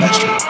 That's.